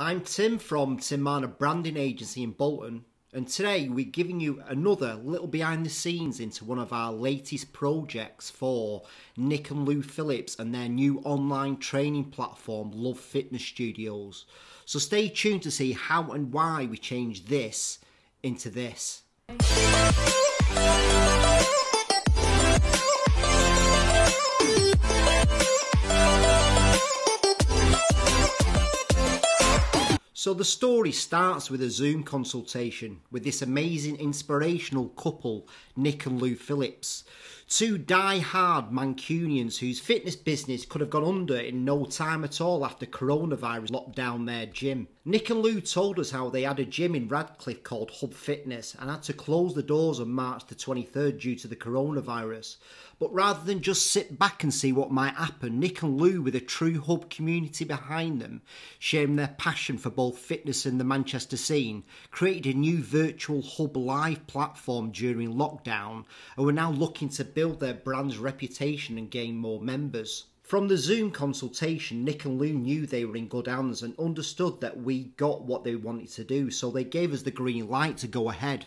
I'm Tim from Tim Marner Branding Agency in Bolton, and today we're giving you another little behind the scenes into one of our latest projects for Nick and Lou Phillips and their new online training platform, LUV Fitness Studios. So stay tuned to see how and why we changed this into this. So the story starts with a Zoom consultation with this amazing inspirational couple, Nick and Lou Phillips. Two die-hard Mancunians whose fitness business could have gone under in no time at all after coronavirus locked down their gym. Nick and Lou told us how they had a gym in Radcliffe called Hub Fitness and had to close the doors on March the 23rd due to the coronavirus. But rather than just sit back and see what might happen, Nick and Lou, with a true Hub community behind them, sharing their passion for both fitness and the Manchester scene, created a new virtual Hub Live platform during lockdown and were now looking to build their brand's reputation and gain more members. From the Zoom consultation, Nick and Lou knew they were in good hands and understood that we got what they wanted to do, so they gave us the green light to go ahead.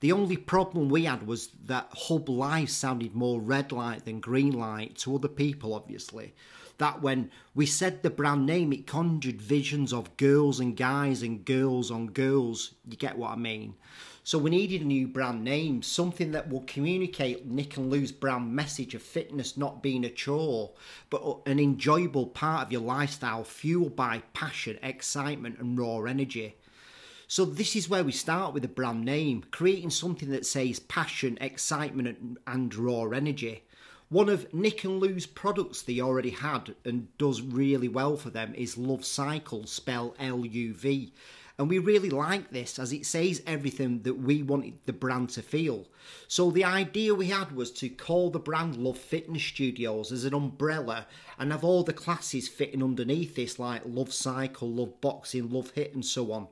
The only problem we had was that Hub Live sounded more red light than green light to other people, obviously. That when we said the brand name, it conjured visions of girls and guys and girls on girls. You get what I mean? So we needed a new brand name, something that will communicate Nick and Lou's brand message of fitness not being a chore, but an enjoyable part of your lifestyle fueled by passion, excitement, and raw energy. So this is where we start with a brand name, creating something that says passion, excitement and raw energy. One of Nick and Lou's products they already had and does really well for them is LUV Cycle, spell L-U-V. And we really like this as it says everything that we wanted the brand to feel. So the idea we had was to call the brand LUV Fitness Studios as an umbrella and have all the classes fitting underneath this like LUV Cycle, Love Boxing, Love Hit, and so on.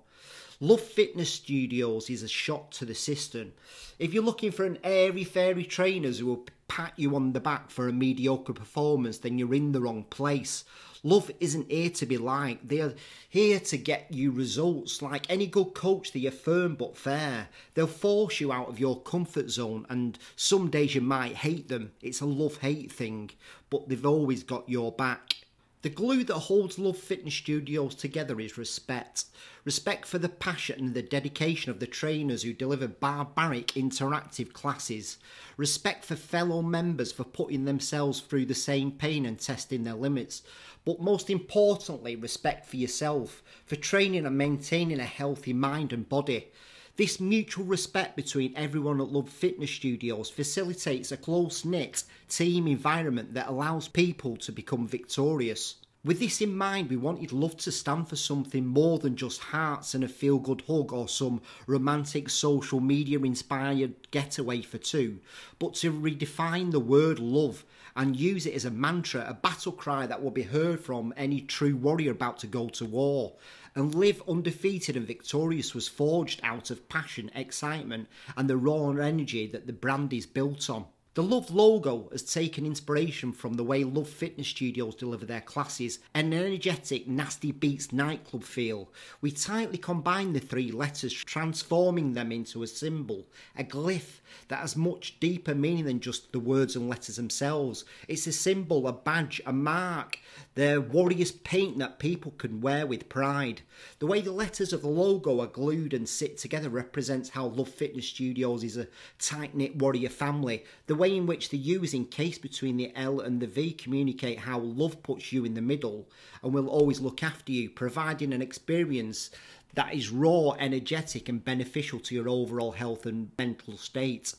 LUV Fitness Studios is a shot to the system. If you're looking for an airy fairy trainers who will pat you on the back for a mediocre performance, then you're in the wrong place. Love isn't here to be liked. They're here to get you results. Like any good coach, they're firm but fair. They'll force you out of your comfort zone, and some days you might hate them. It's a love hate thing, but they've always got your back. The glue that holds LUV Fitness Studios together is respect. Respect for the passion and the dedication of the trainers who deliver barbaric interactive classes. Respect for fellow members for putting themselves through the same pain and testing their limits. But most importantly, respect for yourself, for training and maintaining a healthy mind and body. This mutual respect between everyone at LUV Fitness Studios facilitates a close knit team environment that allows people to become victorious. With this in mind, we wanted Love to stand for something more than just hearts and a feel good hug or some romantic social media inspired getaway for two, but to redefine the word love and use it as a mantra, a battle cry that will be heard from any true warrior about to go to war. And live undefeated and victorious was forged out of passion, excitement, and the raw energy that the brand is built on. The Love logo has taken inspiration from the way LUV Fitness Studios deliver their classes, an energetic Nasty Beats nightclub feel. We tightly combine the three letters, transforming them into a symbol, a glyph that has much deeper meaning than just the words and letters themselves. It's a symbol, a badge, a mark, the warrior's paint that people can wear with pride. The way the letters of the logo are glued and sit together represents how LUV Fitness Studios is a tight knit warrior family. The way in which the U is encased between the L and the V communicate how love puts you in the middle and will always look after you, providing an experience that is raw, energetic, and beneficial to your overall health and mental state.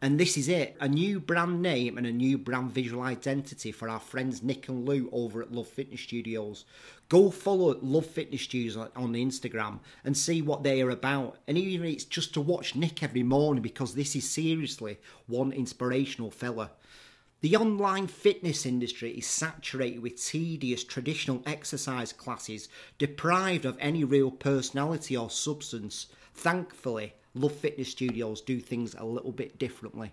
And this is it a new brand name and a new brand visual identity for our friends Nick and Lou over at LUV Fitness Studios. Go follow LUV Fitness Studios on Instagram and see what they are about. And even it's just to watch Nick every morning because this is seriously one inspirational fella. The online fitness industry is saturated with tedious traditional exercise classes deprived of any real personality or substance. Thankfully, LUV Fitness Studios do things a little bit differently.